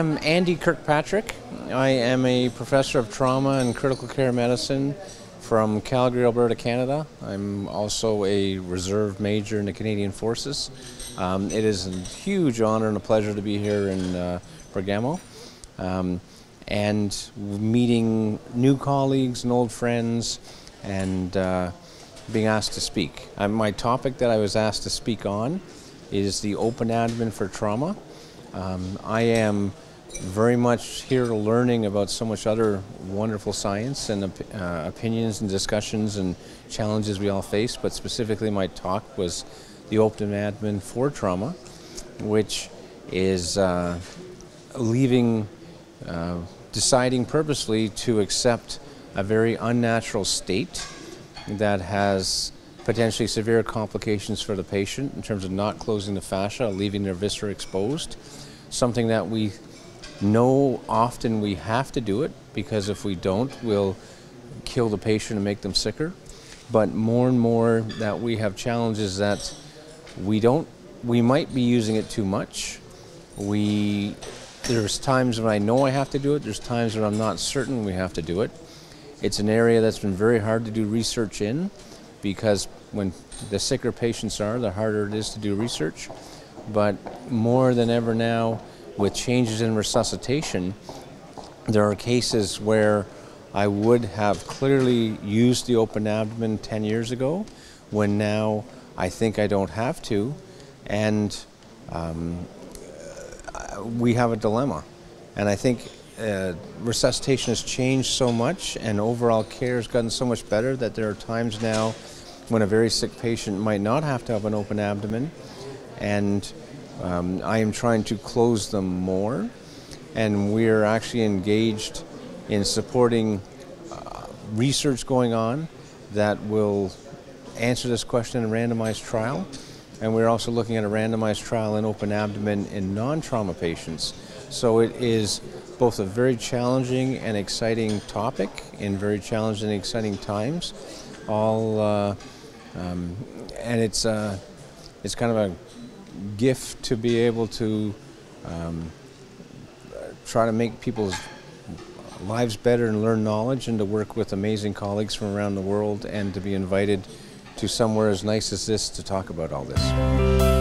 Andy Kirkpatrick. I am a professor of trauma and critical care medicine from Calgary, Alberta, Canada. I'm also a reserve major in the Canadian Forces. Um, it is a huge honor and a pleasure to be here in uh, Bergamo um, and meeting new colleagues and old friends and uh, being asked to speak. Um, my topic that I was asked to speak on is the open abdomen for trauma. Um, I am very much here to learning about so much other wonderful science and uh, opinions and discussions and challenges we all face, but specifically my talk was the open abdomen for trauma, which is uh, leaving, uh, deciding purposely to accept a very unnatural state that has potentially severe complications for the patient in terms of not closing the fascia, leaving their viscera exposed. Something that we know often we have to do it because if we don't, we'll kill the patient and make them sicker. But more and more that we have challenges that we don't, we might be using it too much. We, there's times when I know I have to do it, there's times when I'm not certain we have to do it. It's an area that's been very hard to do research in because when the sicker patients are, the harder it is to do research. But more than ever now, with changes in resuscitation, there are cases where I would have clearly used the open abdomen 10 years ago, when now I think I don't have to, and um, we have a dilemma. And I think uh, resuscitation has changed so much, and overall care has gotten so much better that there are times now when a very sick patient might not have to have an open abdomen, and um, I am trying to close them more, and we're actually engaged in supporting uh, research going on that will answer this question in a randomized trial. And we're also looking at a randomized trial in open abdomen in non trauma patients. So it is both a very challenging and exciting topic in very challenging and exciting times. All uh, um, and it's uh, it's kind of a gift to be able to um, try to make people's lives better and learn knowledge and to work with amazing colleagues from around the world and to be invited to somewhere as nice as this to talk about all this.